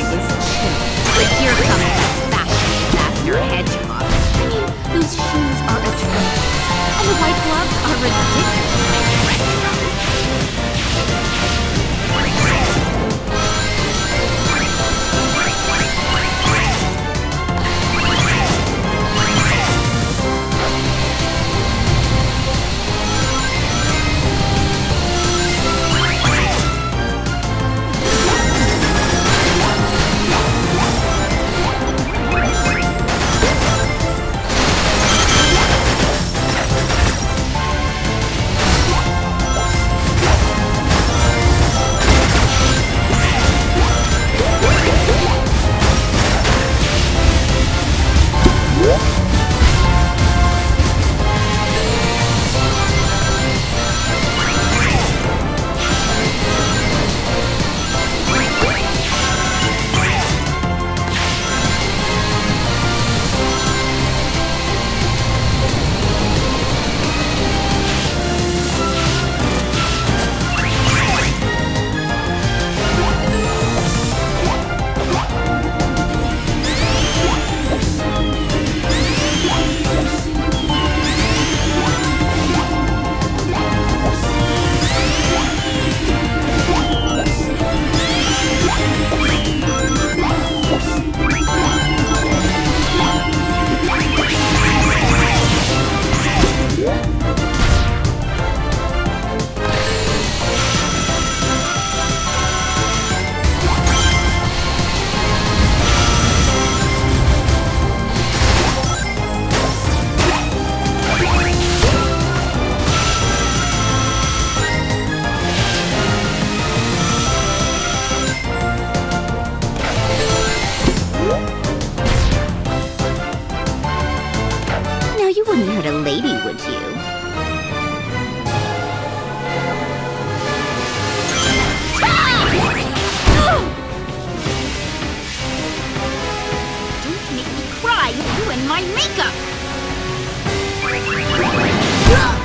story is cheap, but here comes the fashion faster hedgehog. I mean, those shoes are atrocious, and the white gloves are ridiculous. you wouldn't hurt a lady, would you? Ah! Don't make me cry. You and my makeup! Ah!